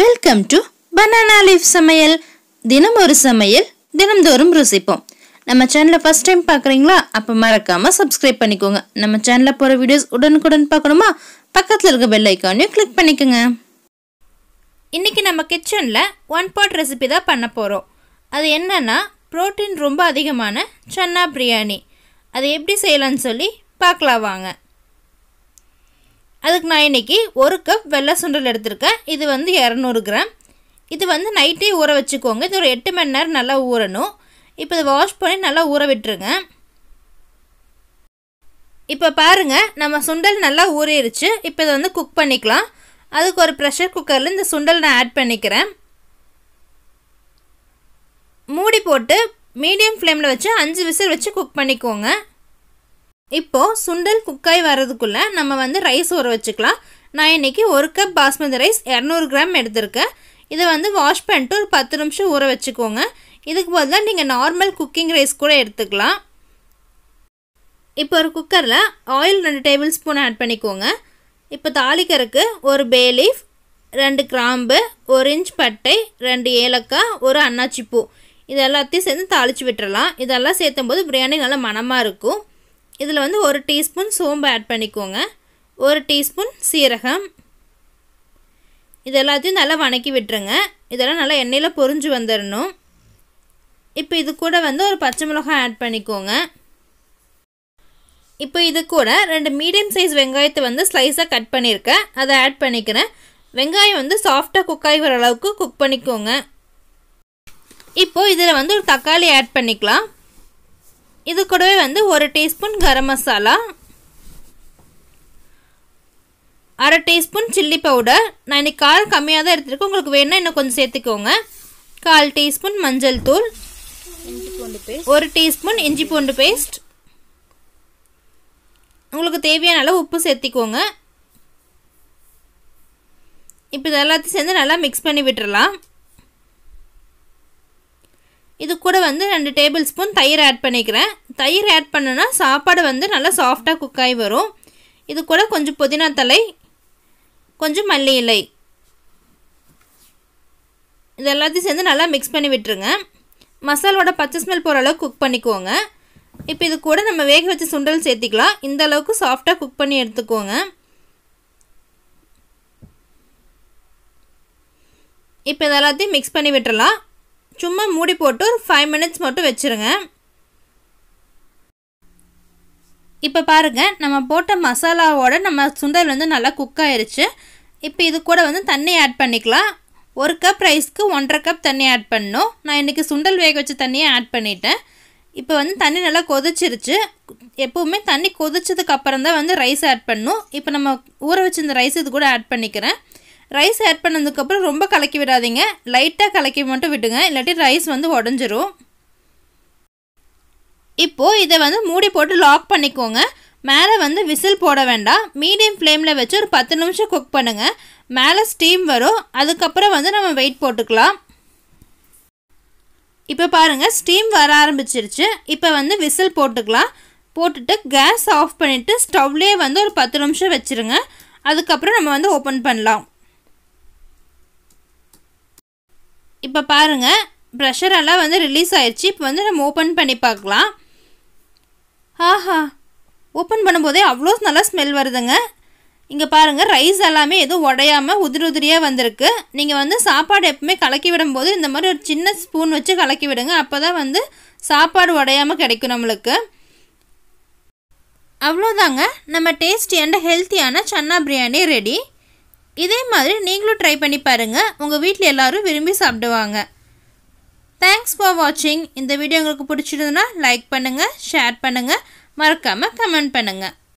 Welcome to banana leaf சமையல். தினம் ஒரு சமையல். தினம்தோறும் ருசிப்போம். நம்ம சேனலை ஃபஸ்ட் டைம் பார்க்குறீங்களா அப்போ மறக்காமல் சப்ஸ்கிரைப் பண்ணிக்கோங்க. நம்ம சேனலில் போகிற வீடியோஸ் உடனுக்குடன் பார்க்கணுமா பக்கத்தில் இருக்க பெல் ஐக்கானையும் கிளிக் பண்ணிக்கோங்க. இன்றைக்கி நம்ம கிச்சனில் ஒன் பாட் ரெசிபி தான் பண்ண போகிறோம் அது என்னென்னா புரோட்டீன் ரொம்ப அதிகமான சன்னா பிரியாணி. அது எப்படி செய்யலான்னு சொல்லி பார்க்கலாம் வாங்க. அதுக்கு நான் இன்றைக்கி ஒரு கப் வெள்ளை சுண்டல் எடுத்திருக்கேன். இது வந்து இரநூறு கிராம். இது வந்து நைட்டே ஊற வச்சுக்கோங்க. இது ஒரு எட்டு மணி நேரம் நல்லா ஊறணும். இப்போ இதை வாஷ் பண்ணி நல்லா ஊற விட்டுருங்க. இப்போ பாருங்கள் நம்ம சுண்டல் நல்லா ஊறிடுச்சு இப்போ இதை வந்து குக் பண்ணிக்கலாம். அதுக்கு ஒரு ப்ரெஷர் குக்கரில் இந்த சுண்டல் நான் ஆட் பண்ணிக்கிறேன். மூடி போட்டு மீடியம் ஃப்ளேமில் வச்சு அஞ்சு விசில் வச்சு குக் பண்ணிக்கோங்க. இப்போது சுண்டல் குக்காய் வர்றதுக்குள்ளே நம்ம வந்து ரைஸ் ஊற வச்சுக்கலாம். நான் இன்றைக்கி ஒரு கப் பாஸ்மதி ரைஸ் இரநூறு கிராம் எடுத்திருக்கேன். இதை வந்து வாஷ் பண்ணிட்டு ஒரு பத்து நிமிஷம் ஊற வச்சுக்கோங்க. இதுக்கு பதிலாக நீங்கள் நார்மல் குக்கிங் ரைஸ் கூட எடுத்துக்கலாம். இப்போ ஒரு குக்கரில் ஆயில் ரெண்டு டேபிள் ஸ்பூன் ஆட் பண்ணிக்கோங்க. இப்போ தாளிக்கிறதுக்கு ஒரு பே லீஃப் ரெண்டு கிராம்பு ஒரு இன்ச் பட்டை ரெண்டு ஏலக்காய் ஒரு அன்னாச்சி பூ. இது எல்லாத்தையும் சேர்ந்து தாளித்து விட்டுறலாம். இதெல்லாம் சேர்த்தும் போது பிரியாணி நல்லா மனமாக இருக்கும். இதில் வந்து ஒரு டீஸ்பூன் சோம்பு ஆட் பண்ணிக்கோங்க. ஒரு டீஸ்பூன் சீரகம். இது எல்லாத்தையும் நல்லா வணக்கி விட்டுருங்க. இதெல்லாம் நல்லா எண்ணெயில் பொரிஞ்சு வந்துடணும் இப்போ இது கூட வந்து ஒரு பச்சை மிளகாய் ஆட் பண்ணிக்கோங்க. இப்போ இது கூட ரெண்டு மீடியம் சைஸ் வெங்காயத்தை வந்து ஸ்லைஸாக கட் பண்ணியிருக்கேன். அதை ஆட் பண்ணிக்கிறேன். வெங்காயம் வந்து சாஃப்டாக குக் ஆகி வர அளவுக்கு குக் பண்ணிக்கோங்க. இப்போது இதில் வந்து ஒரு தக்காளி ஆட் பண்ணிக்கலாம். இது கூடவே வந்து ஒரு டீஸ்பூன் கரம் மசாலா அரை டீஸ்பூன் சில்லி பவுடர். நான் இன்றைக்கி காரம் கம்மியாக தான் எடுத்துருக்கேன். உங்களுக்கு வேணால் இன்னும் கொஞ்சம் சேர்த்துக்கோங்க. கால் டீஸ்பூன் மஞ்சள் தூள். ஒரு டீஸ்பூன் இஞ்சி பூண்டு பேஸ்ட். உங்களுக்கு தேவையான அளவு உப்பு சேர்த்திக்கோங்க. இப்போ இது எல்லாத்தையும் சேர்ந்து நல்லா மிக்ஸ் பண்ணி விட்டுறலாம். இது கூட வந்து ரெண்டு டேபிள் ஸ்பூன் தயிர் ஆட் பண்ணிக்கிறேன். தயிர் ஆட் பண்ணுன்னா சாப்பாடு வந்து நல்லா சாஃப்டாக குக்காகி வரும். இது கூட கொஞ்சம் புதினா தலை கொஞ்சம் மல்லி இலை. இது எல்லாத்தையும் சேர்ந்து நல்லா மிக்ஸ் பண்ணி விட்டுருங்க. மசாலோட பச்சை ஸ்மெல் போகிற அளவுக்கு குக் பண்ணிக்கோங்க. இப்போ இது கூட நம்ம வேக வச்சு சுண்டல் சேர்த்திக்கலாம். இந்த அளவுக்கு சாஃப்டாக குக் பண்ணி எடுத்துக்கோங்க. இப்போ இது எல்லாத்தையும் மிக்ஸ் பண்ணி விட்டுறலாம். சும்மா மூடி போட்டு ஒரு ஃபைவ் மினிட்ஸ் மட்டும் வச்சுருங்க. இப்போ பாருங்கள் நம்ம போட்ட மசாலாவோட நம்ம சுண்டல் வந்து நல்லா குக் ஆயிடுச்சு இப்போ இது கூட வந்து தண்ணி ஆட் பண்ணிக்கலாம். ஒரு கப் ரைஸ்க்கு ஒன்றரை கப் தண்ணி ஆட் பண்ணணும். நான் இன்றைக்கி சுண்டல் வேக வச்ச தண்ணியை ஆட் பண்ணிட்டேன். இப்போ வந்து தண்ணி நல்லா கொதிச்சிருச்சு. எப்போவுமே தண்ணி கொதிச்சதுக்கு அப்புறம் தான் வந்து ரைஸ் ஆட் பண்ணும் இப்போ நம்ம ஊற வச்சிருந்த ரைஸ் இது கூட ஆட் பண்ணிக்கிறேன். ரைஸ் ஆட் பண்ணதுக்கப்புறம் ரொம்ப கலக்கி விடாதீங்க. லைட்டாக கலக்கி மட்டும் விடுங்க இல்லாட்டி ரைஸ் வந்து உடஞ்சிரும். இப்போது இதை வந்து மூடி போட்டு லாக் பண்ணிக்கோங்க. மேலே வந்து விசில் போட வேண்டாம். மீடியம் ஃப்ளேமில் வச்சு ஒரு பத்து நிமிஷம் குக் பண்ணுங்கள் மேலே ஸ்டீம் வரும். அதுக்கப்புறம் வந்து நம்ம வெயிட் போட்டுக்கலாம். இப்போ பாருங்கள் ஸ்டீம் வர ஆரம்பிச்சிருச்சு. இப்போ வந்து விசில் போட்டுக்கலாம். போட்டுட்டு கேஸ் ஆஃப் பண்ணிவிட்டு ஸ்டவ்லேயே வந்து ஒரு பத்து நிமிஷம் வச்சுருங்க. அதுக்கப்புறம் நம்ம வந்து ஓப்பன் பண்ணலாம். இப்போ பாருங்கள் ப்ரெஷர் எல்லாம் வந்து ரிலீஸ் ஆயிடுச்சு இப்போ வந்து நம்ம ஓப்பன் பண்ணி பார்க்கலாம். ஆஹா ஓப்பன் பண்ணும்போதே அவ்வளோ நல்லா ஸ்மெல் வருதுங்க. இங்கே பாருங்கள் ரைஸ் எல்லாமே எதுவும் உடையாமல் உதிரி உதிரியாக வந்திருக்கு. நீங்கள் வந்து சாப்பாடு எப்பவுமே கலக்கி விடும்போது இந்த மாதிரி ஒரு சின்ன ஸ்பூன் வச்சு கலக்கி விடுங்க. அப்போ தான் வந்து சாப்பாடு உடையாமல் கிடைக்கும் நம்மளுக்கு. அவ்வளோதாங்க நம்ம டேஸ்டி அண்ட் ஹெல்த்தியான சன்னா பிரியாணி ரெடி இதே மாதிரி நீங்களும் ட்ரை பண்ணி பாருங்கள் உங்கள் வீட்டில் எல்லோரும் விரும்பி சாப்பிடுவாங்க. தேங்க்ஸ் ஃபார் வாட்சிங் இந்த வீடியோ உங்களுக்கு பிடிச்சிருந்ததுன்னா லைக் பண்ணுங்கள் ஷேர் பண்ணுங்கள் மறக்காமல் கமெண்ட் பண்ணுங்கள்